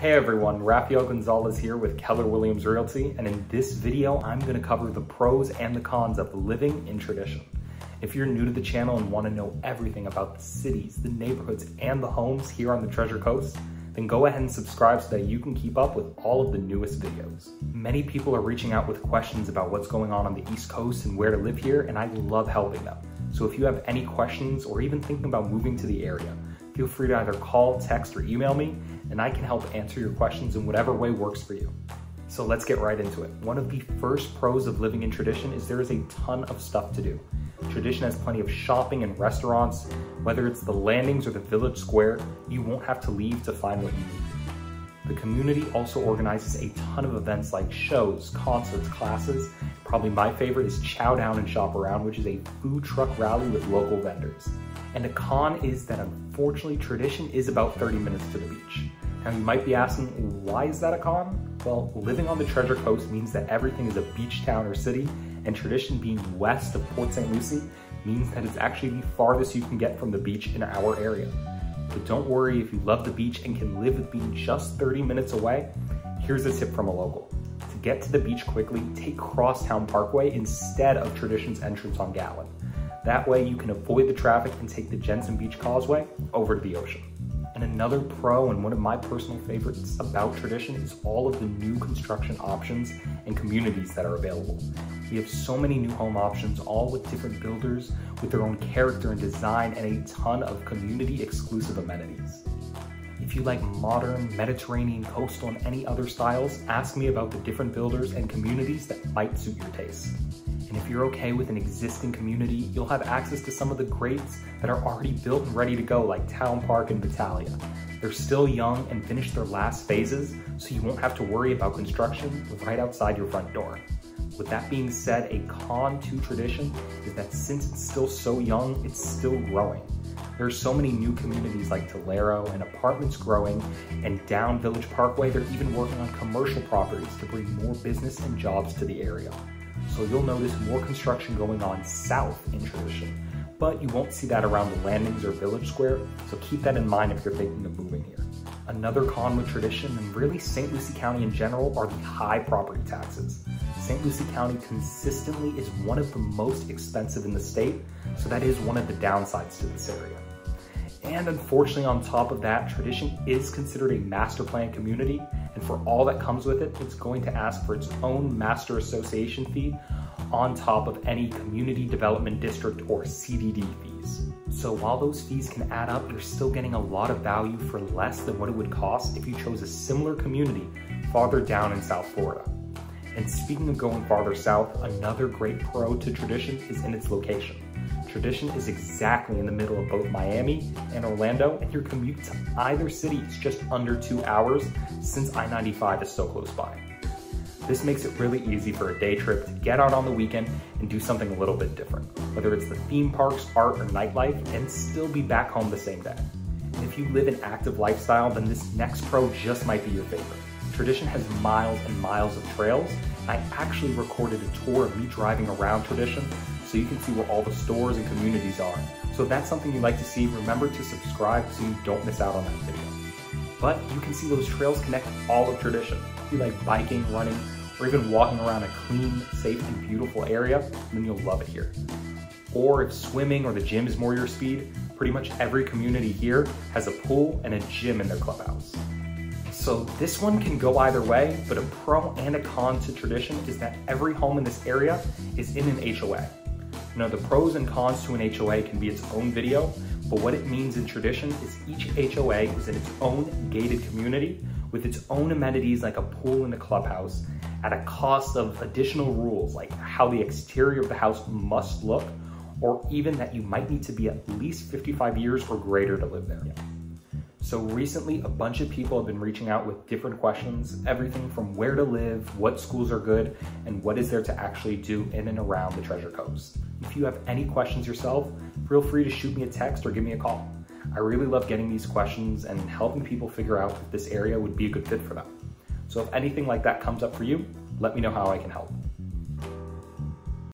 Hey everyone, Raphael Gonzalez here with Keller Williams Realty, and in this video, I'm gonna cover the pros and the cons of living in tradition. If you're new to the channel and wanna know everything about the cities, the neighborhoods, and the homes here on the Treasure Coast, then go ahead and subscribe so that you can keep up with all of the newest videos. Many people are reaching out with questions about what's going on on the East Coast and where to live here, and I love helping them. So if you have any questions or even thinking about moving to the area, feel free to either call, text, or email me, and I can help answer your questions in whatever way works for you. So let's get right into it. One of the first pros of living in tradition is there is a ton of stuff to do. Tradition has plenty of shopping and restaurants. Whether it's the landings or the village square, you won't have to leave to find what you need. The community also organizes a ton of events like shows, concerts, classes. Probably my favorite is Chow Down and Shop Around, which is a food truck rally with local vendors. And a con is that unfortunately tradition is about 30 minutes to the beach. Now you might be asking, why is that a con? Well, living on the Treasure Coast means that everything is a beach town or city, and tradition being west of Port St. Lucie means that it's actually the farthest you can get from the beach in our area. But don't worry if you love the beach and can live with being just 30 minutes away, here's a tip from a local. To get to the beach quickly, take Crosstown Parkway instead of Tradition's entrance on Gatlin. That way you can avoid the traffic and take the Jensen Beach Causeway over to the ocean. And another pro and one of my personal favorites about Tradition is all of the new construction options and communities that are available. We have so many new home options, all with different builders, with their own character and design, and a ton of community exclusive amenities. If you like modern, Mediterranean, coastal, and any other styles, ask me about the different builders and communities that might suit your taste. And if you're okay with an existing community, you'll have access to some of the greats that are already built and ready to go, like Town Park and Vitalia. They're still young and finished their last phases, so you won't have to worry about construction right outside your front door. With that being said, a con to tradition is that since it's still so young, it's still growing. There are so many new communities like Telaro and apartments growing, and down Village Parkway, they're even working on commercial properties to bring more business and jobs to the area so you'll notice more construction going on south in Tradition, but you won't see that around the landings or village square, so keep that in mind if you're thinking of moving here. Another con with Tradition, and really St. Lucie County in general, are the high property taxes. St. Lucie County consistently is one of the most expensive in the state, so that is one of the downsides to this area. And unfortunately, on top of that, Tradition is considered a master plan community, and for all that comes with it, it's going to ask for its own master association fee on top of any community development district or CDD fees. So while those fees can add up, you're still getting a lot of value for less than what it would cost if you chose a similar community farther down in South Florida. And speaking of going farther south, another great pro to Tradition is in its location. Tradition is exactly in the middle of both Miami and Orlando, and your commute to either city is just under two hours since I-95 is so close by. This makes it really easy for a day trip to get out on the weekend and do something a little bit different, whether it's the theme parks, art, or nightlife, and still be back home the same day. If you live an active lifestyle, then this next pro just might be your favorite. Tradition has miles and miles of trails. I actually recorded a tour of me driving around Tradition so you can see where all the stores and communities are. So if that's something you'd like to see, remember to subscribe so you don't miss out on that video. But you can see those trails connect all of tradition. If you like biking, running, or even walking around a clean, safe, and beautiful area, then you'll love it here. Or if swimming or the gym is more your speed, pretty much every community here has a pool and a gym in their clubhouse. So this one can go either way, but a pro and a con to tradition is that every home in this area is in an HOA. Now the pros and cons to an HOA can be its own video, but what it means in tradition is each HOA is in its own gated community with its own amenities like a pool and a clubhouse at a cost of additional rules like how the exterior of the house must look or even that you might need to be at least 55 years or greater to live there. So recently, a bunch of people have been reaching out with different questions, everything from where to live, what schools are good, and what is there to actually do in and around the Treasure Coast. If you have any questions yourself, feel free to shoot me a text or give me a call. I really love getting these questions and helping people figure out if this area would be a good fit for them. So if anything like that comes up for you, let me know how I can help.